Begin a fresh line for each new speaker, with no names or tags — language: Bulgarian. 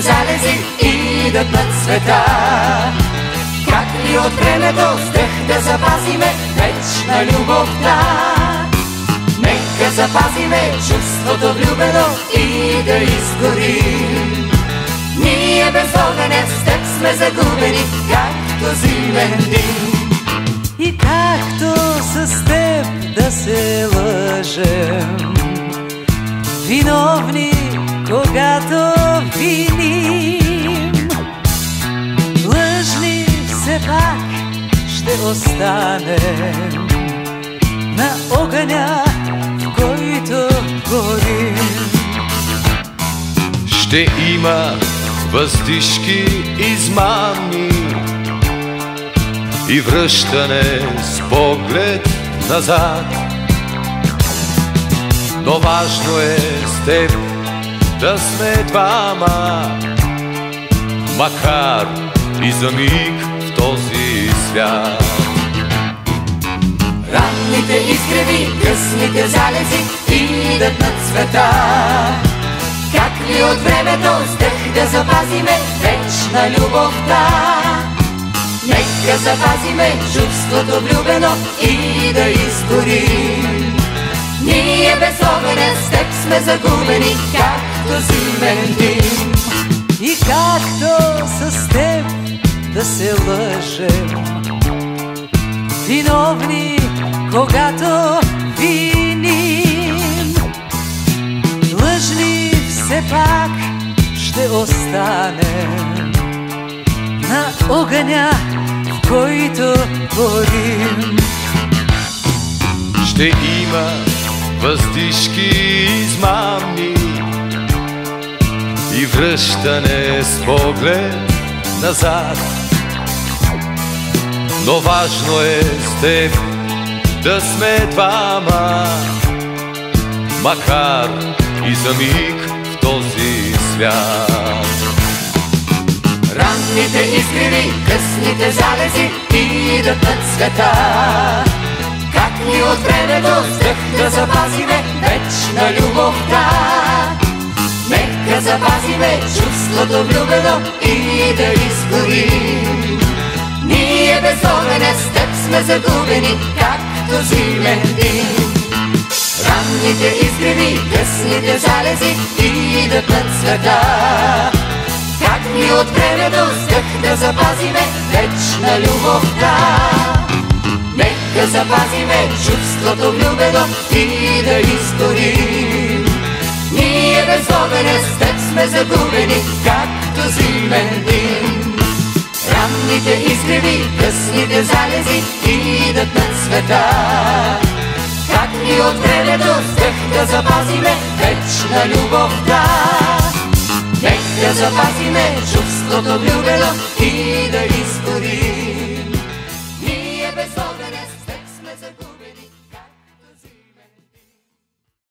Късните залези идат над света. Как ли от времето с дъх да запазиме вечна любовта? Нека запазиме чувството влюбено и да изгорим. Ние без огъня с теб сме загубени, както зимен дим.
И както с теб да се лъжем, виновни, когато виним. Ще останем на огъня, в който горим.
Ще има въздишки измамни и връщане с поглед назад. Но важно е с теб да сме двама, макар и за миг този свят.
Ранните изгреви, късните залези идат над света. Как ли от времето с дъх да запазиме вечна любовта? Нека запазиме чувството влюбено и да изгорим. Ние без огъня с теб сме загубени, както зимен дим.
И както с теб да се лъжем, виновни, когато виним. Лъжни все пак ще останем на огъня, в който горим.
Ще има въздишки измамни и връщане с поглед назад. Но важно е с теб да сме двама, макар и за миг в този свят.
Ранните изгреви, късните залези идат над света. Как ни от времето с дъх да запазиме вечна любовта? Нека запазиме чувството влюбено и да изгорим. Ние без огъня с теб сме загубени, както зимен дим. Ранните изгреви, късните залези идат над света. Как ни от времето с дъх да запазиме вечна любовта? Нека запазиме чувството влюбено и да изгорим. Ние без огъня залези идат над света. Как ни от времето с дъх да запазиме вечна любовта? Нека запазиме чувството влюбено и.